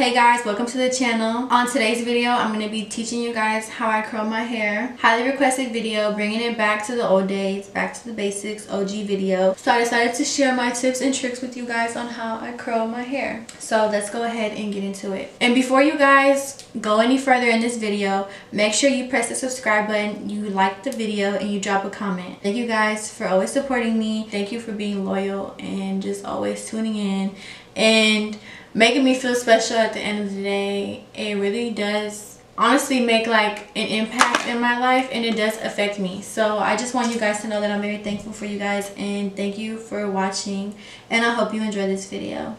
Hey guys, welcome to the channel. On today's video, I'm going to be teaching you guys how I curl my hair. Highly requested video, bringing it back to the old days, back to the basics, OG video. So I decided to share my tips and tricks with you guys on how I curl my hair. So let's go ahead and get into it. And before you guys go any further in this video, make sure you press the subscribe button, you like the video, and you drop a comment. Thank you guys for always supporting me. Thank you for being loyal and just always tuning in. And making me feel special at the end of the day. It really does honestly make like an impact in my life and it does affect me. So I just want you guys to know that I'm very thankful for you guys and thank you for watching and I hope you enjoy this video.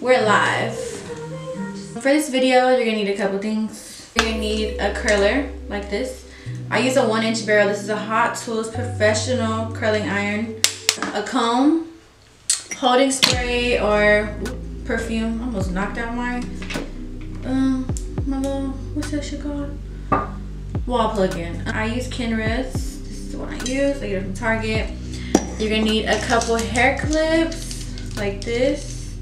We're live. For this video, you're gonna need a couple things. You're gonna need a curler like this I use a one inch barrel. This is a Hot Tools professional curling iron. A comb, holding spray or perfume. Almost knocked out my, um, my little, what's that shit called? Wall plug-in. I use Kenrith. This is the one I use. I get it from Target. You're gonna need a couple hair clips like this.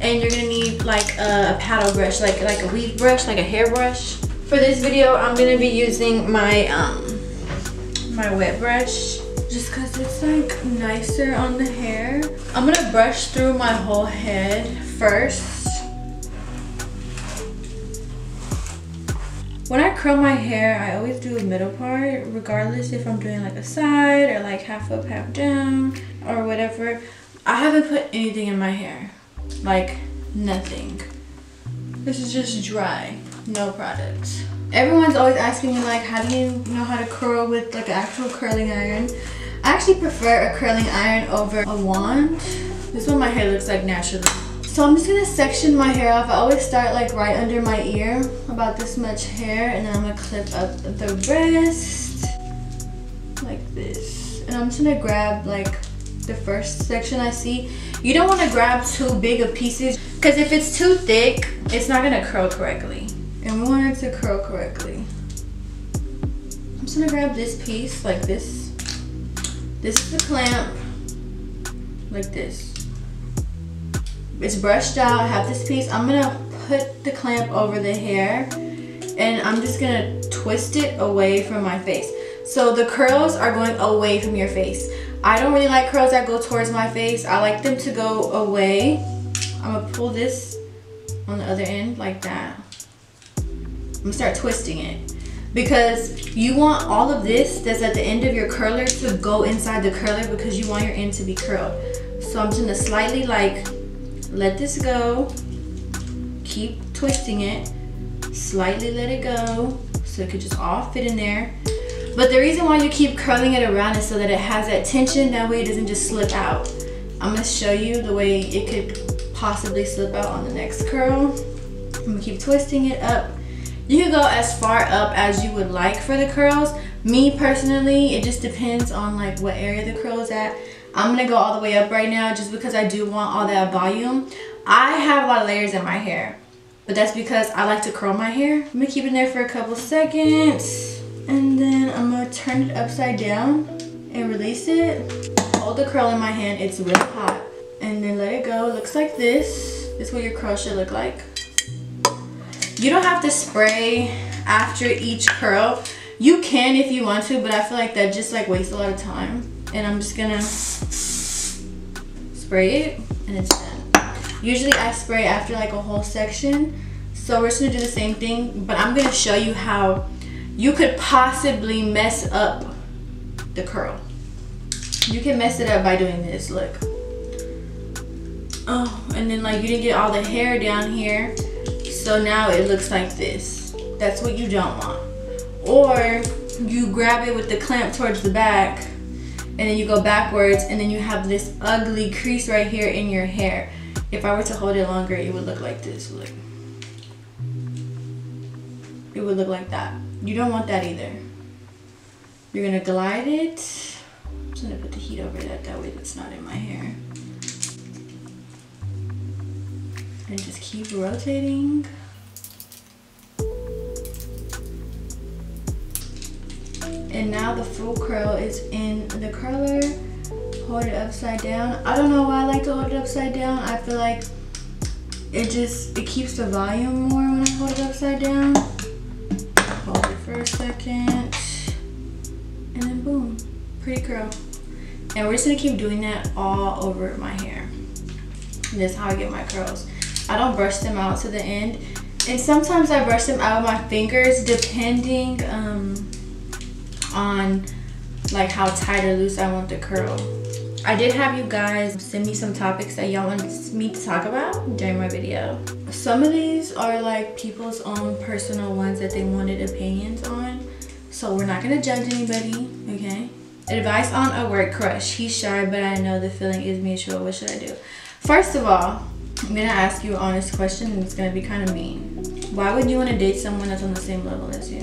And you're gonna need like a, a paddle brush, like, like a weave brush, like a hair brush. For this video, I'm gonna be using my um my wet brush just because it's like nicer on the hair. I'm gonna brush through my whole head first. When I curl my hair, I always do a middle part, regardless if I'm doing like a side or like half up, half down or whatever. I haven't put anything in my hair, like nothing. This is just dry no product. Everyone's always asking me like, how do you know how to curl with like an actual curling iron? I actually prefer a curling iron over a wand. This is what my hair looks like naturally. So I'm just gonna section my hair off. I always start like right under my ear, about this much hair, and then I'm gonna clip up the rest, like this. And I'm just gonna grab like the first section I see. You don't wanna grab too big of pieces, because if it's too thick, it's not gonna curl correctly and we want it to curl correctly. I'm just gonna grab this piece like this. This is the clamp, like this. It's brushed out, I have this piece. I'm gonna put the clamp over the hair and I'm just gonna twist it away from my face. So the curls are going away from your face. I don't really like curls that go towards my face. I like them to go away. I'm gonna pull this on the other end like that. I'm gonna start twisting it because you want all of this that's at the end of your curler to go inside the curler because you want your end to be curled. So I'm just gonna slightly like let this go, keep twisting it, slightly let it go so it could just all fit in there. But the reason why you keep curling it around is so that it has that tension, that way it doesn't just slip out. I'm gonna show you the way it could possibly slip out on the next curl. I'm gonna keep twisting it up you can go as far up as you would like for the curls. Me personally, it just depends on like what area the curl is at. I'm gonna go all the way up right now just because I do want all that volume. I have a lot of layers in my hair, but that's because I like to curl my hair. I'm gonna keep it there for a couple seconds and then I'm gonna turn it upside down and release it. Hold the curl in my hand, it's really hot. And then let it go, it looks like this. This is what your curl should look like. You don't have to spray after each curl. You can if you want to, but I feel like that just like wastes a lot of time. And I'm just gonna spray it and it's done. Usually I spray after like a whole section. So we're just gonna do the same thing, but I'm gonna show you how you could possibly mess up the curl. You can mess it up by doing this, look. Oh, and then like you didn't get all the hair down here. So now it looks like this. That's what you don't want. Or you grab it with the clamp towards the back and then you go backwards and then you have this ugly crease right here in your hair. If I were to hold it longer, it would look like this. Look. It would look like that. You don't want that either. You're gonna glide it. I'm just gonna put the heat over that, that way it's not in my hair. And just keep rotating. And now the full curl is in the curler. Hold it upside down. I don't know why I like to hold it upside down. I feel like it just, it keeps the volume more when I hold it upside down. Hold it for a second. And then boom, pretty curl. And we're just gonna keep doing that all over my hair. And that's how I get my curls. I don't brush them out to the end. And sometimes I brush them out with my fingers depending um, on like how tight or loose I want the curl. I did have you guys send me some topics that y'all want me to talk about during my video. Some of these are like people's own personal ones that they wanted opinions on. So we're not gonna judge anybody, okay? Advice on a work crush. He's shy, but I know the feeling is mutual. What should I do? First of all, I'm gonna ask you an honest question and it's gonna be kind of mean. Why would you wanna date someone that's on the same level as you?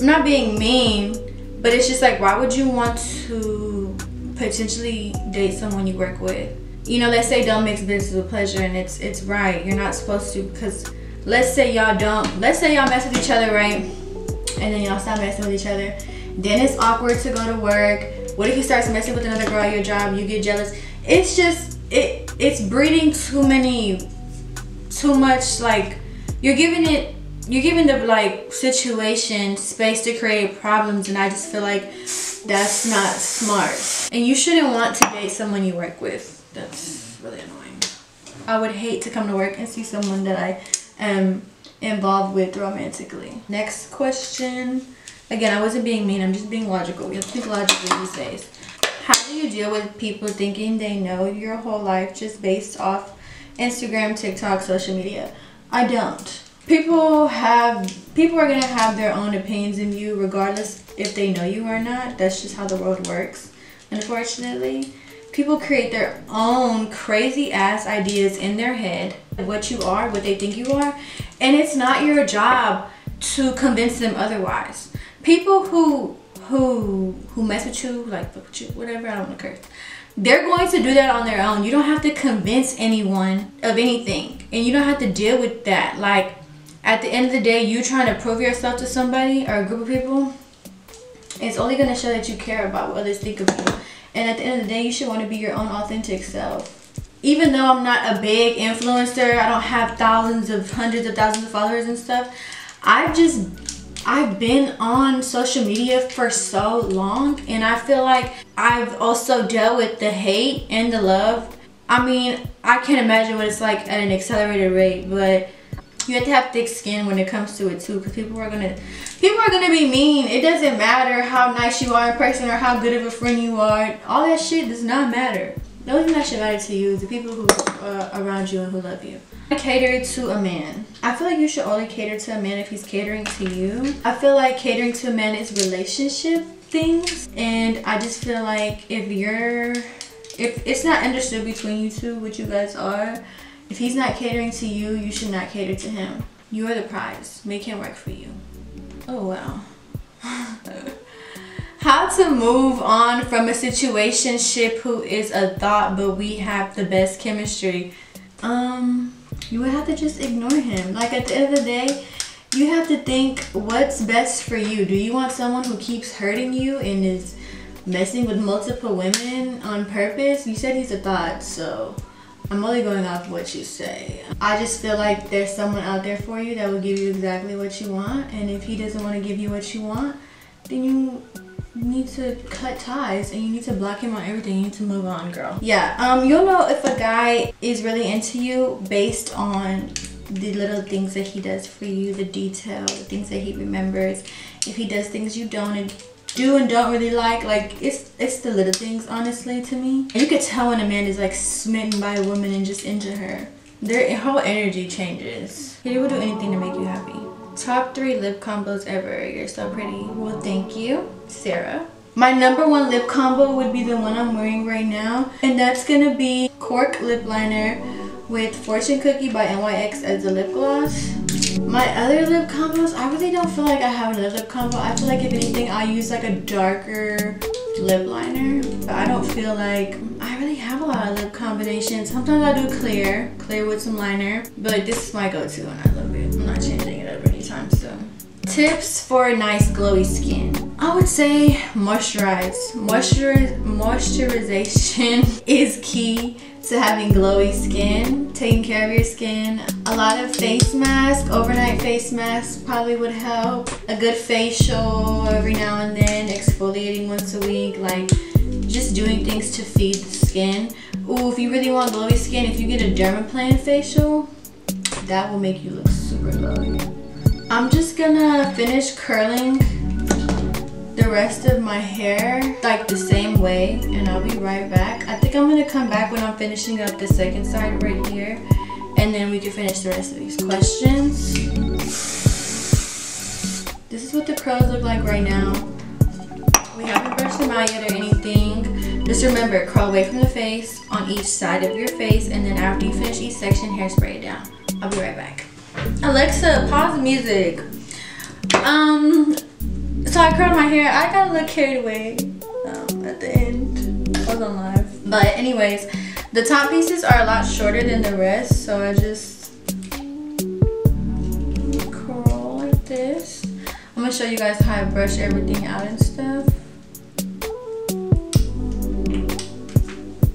I'm not being mean, but it's just like, why would you want to potentially date someone you work with? You know, let's say don't mix business with pleasure and it's it's right. You're not supposed to because let's say y'all don't, let's say y'all mess with each other, right? And then y'all stop messing with each other. Then it's awkward to go to work. What if he starts messing with another girl at your job? You get jealous. It's just, it it's breeding too many, too much like, you're giving it you're giving the like situation space to create problems and I just feel like that's not smart. And you shouldn't want to date someone you work with. That's really annoying. I would hate to come to work and see someone that I am involved with romantically. Next question. Again, I wasn't being mean, I'm just being logical. We have to think logically these days. How do you deal with people thinking they know your whole life just based off Instagram, TikTok, social media? I don't. People have people are gonna have their own opinions in you regardless if they know you or not. That's just how the world works unfortunately. People create their own crazy ass ideas in their head of what you are what they think you are and it's not your job to convince them otherwise. People who who who mess with you like fuck with you whatever i don't want to curse they're going to do that on their own you don't have to convince anyone of anything and you don't have to deal with that like at the end of the day, you trying to prove yourself to somebody or a group of people, it's only going to show that you care about what others think of you. And at the end of the day, you should want to be your own authentic self. Even though I'm not a big influencer, I don't have thousands of hundreds of thousands of followers and stuff. I've just I've been on social media for so long and I feel like I've also dealt with the hate and the love. I mean, I can't imagine what it's like at an accelerated rate, but you have to have thick skin when it comes to it too because people are gonna people are gonna be mean. It doesn't matter how nice you are in person or how good of a friend you are. All that shit does not matter. The only thing that should matter to you is the people who are around you and who love you cater to a man i feel like you should only cater to a man if he's catering to you i feel like catering to a man is relationship things and i just feel like if you're if it's not understood between you two what you guys are if he's not catering to you, you should not cater to him. You are the prize. Make him work for you. Oh, wow. How to move on from a situationship who is a thought, but we have the best chemistry. Um, you would have to just ignore him. Like at the end of the day, you have to think what's best for you. Do you want someone who keeps hurting you and is messing with multiple women on purpose? You said he's a thought, so I'm only going off what you say. I just feel like there's someone out there for you that will give you exactly what you want. And if he doesn't want to give you what you want, then you need to cut ties and you need to block him on everything. You need to move on, girl. Yeah, um, you'll know if a guy is really into you based on the little things that he does for you, the detail, the things that he remembers. If he does things you don't do and don't really like like it's it's the little things honestly to me you could tell when a man is like smitten by a woman and just into her their whole energy changes he will do anything to make you happy top three lip combos ever you're so pretty well thank you sarah my number one lip combo would be the one i'm wearing right now and that's gonna be cork lip liner with fortune cookie by nyx as a lip gloss my other lip combos, I really don't feel like I have another lip combo. I feel like if anything, I use like a darker lip liner. But I don't feel like I really have a lot of lip combinations. Sometimes I do clear, clear with some liner. But this is my go-to and I love it. Tips for a nice glowy skin. I would say moisturize. Moisturize moisturization is key to having glowy skin, taking care of your skin. A lot of face mask, overnight face mask probably would help. A good facial every now and then, exfoliating once a week, like just doing things to feed the skin. Ooh, if you really want glowy skin, if you get a dermaplane facial, that will make you look super glowy. I'm just gonna finish curling the rest of my hair like the same way and I'll be right back. I think I'm gonna come back when I'm finishing up the second side right here and then we can finish the rest of these questions. This is what the curls look like right now. We haven't brushed them out yet or anything. Just remember, curl away from the face on each side of your face and then after you finish each section, hairspray it down. I'll be right back. Alexa, pause music. Um, so I curled my hair. I got a little carried away um, at the end. I was on live. But anyways, the top pieces are a lot shorter than the rest. So I just curl like this. I'm going to show you guys how I brush everything out and stuff.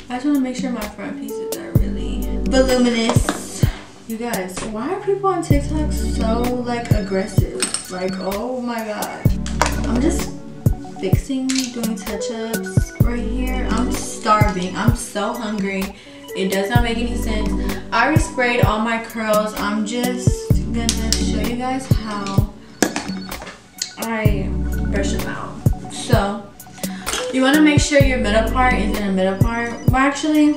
I just want to make sure my front pieces are really voluminous. You guys, why are people on TikTok so like aggressive? Like, oh my god. I'm just fixing, doing touch-ups right here. I'm starving. I'm so hungry. It does not make any sense. I already sprayed all my curls. I'm just gonna show you guys how I brush them out. So, you wanna make sure your middle part is in the middle part. Well, actually,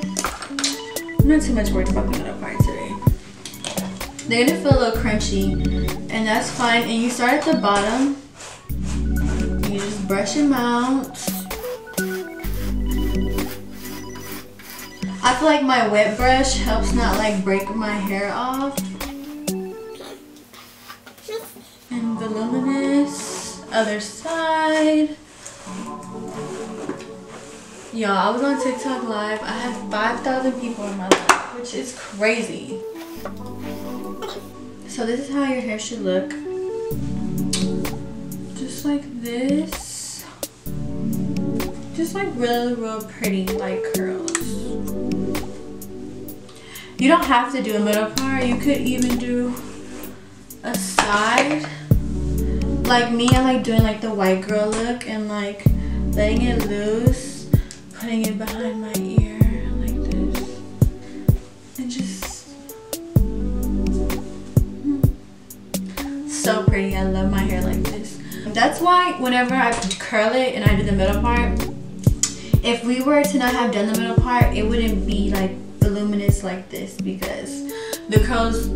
not too much worried about the middle part. They're gonna feel a little crunchy and that's fine. And you start at the bottom. You just brush them out. I feel like my wet brush helps not like break my hair off. And voluminous. Other side. Y'all, I was on TikTok live. I have 5,000 people in my life, which is crazy. So this is how your hair should look. Just like this. Just like real, real pretty like curls. You don't have to do a middle part. You could even do a side. Like me, I like doing like the white girl look and like letting it loose, putting it behind my ear. So pretty. I love my hair like this. That's why whenever I curl it and I do the middle part, if we were to not have done the middle part, it wouldn't be like voluminous like this because the curls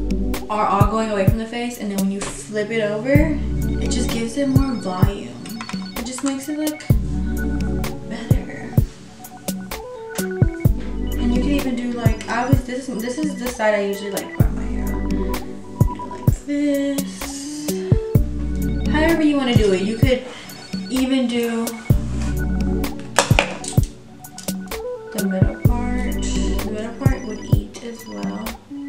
are all going away from the face and then when you flip it over, it just gives it more volume. It just makes it look better. And you can even do like, I was, this, this is the side I usually like part my hair. Do like this however you want to do it. You could even do the middle part. The middle part would eat as well.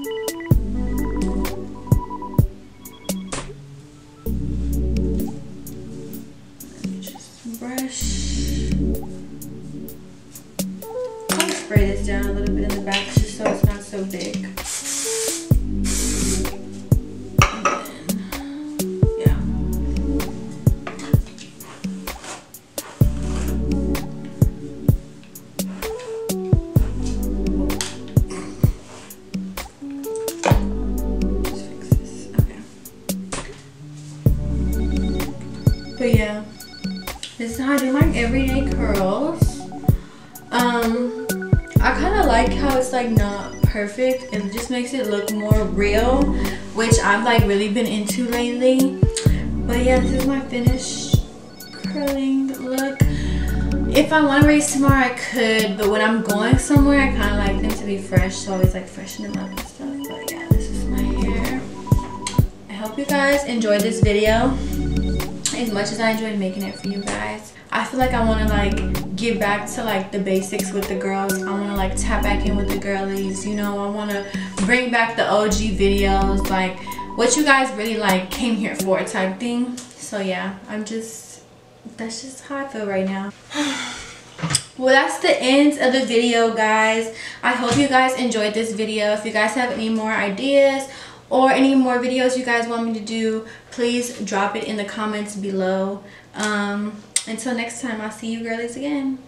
I do my everyday curls. Um, I kind of like how it's like not perfect. It just makes it look more real, which I've like really been into lately. But yeah, this is my finished curling look. If I want to raise tomorrow, I could. But when I'm going somewhere, I kind of like them to be fresh. So I always like freshen them up and stuff. But yeah, this is my hair. I hope you guys enjoyed this video as much as I enjoyed making it for you guys. I feel like I want to like get back to like the basics with the girls. I want to like tap back in with the girlies. You know, I want to bring back the OG videos like what you guys really like came here for type thing. So yeah, I'm just, that's just how I feel right now. well that's the end of the video guys i hope you guys enjoyed this video if you guys have any more ideas or any more videos you guys want me to do please drop it in the comments below. Um, until next time i'll see you girlies again